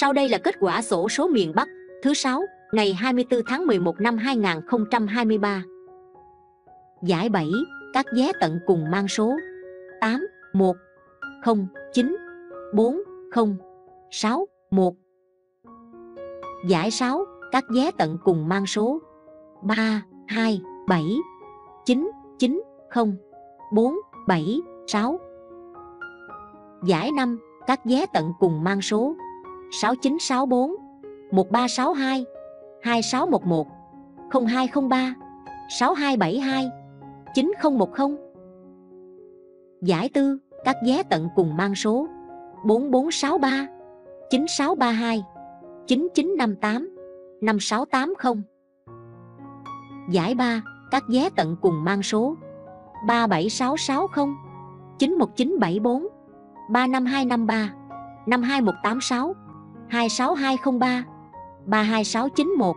Sau đây là kết quả sổ số miền Bắc, thứ 6 ngày 24 tháng 11 năm 2023 Giải 7 các vé tận cùng mang số. 8 1 0 9 4 0 6 1 Giải 6 các vé tận cùng mang số. 3 2 7 9 9 0 4 7 6 Giải 5 các vé tận cùng mang số. 6964 1362 2611 0203 6272 9010 Giải tư, các vé tận cùng mang số 4463 9632 9958 5680 Giải 3 các vé tận cùng mang số 37660 91974 35253 52186 26203 32691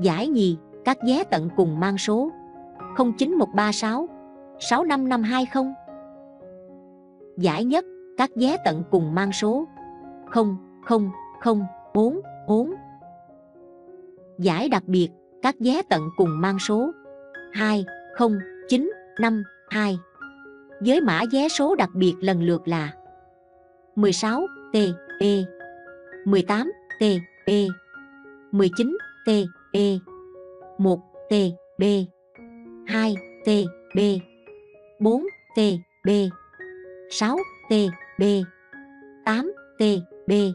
Giải nhì, các vé tận cùng mang số 09136 65520 Giải nhất, các vé tận cùng mang số 00044 Giải đặc biệt, các vé tận cùng mang số 20952 với mã vé số đặc biệt lần lượt là 16 T E. 18 T E. 19 T E. 1 T, B. 2 T, B. 4 T, B. 6 T, B. 8 T, B.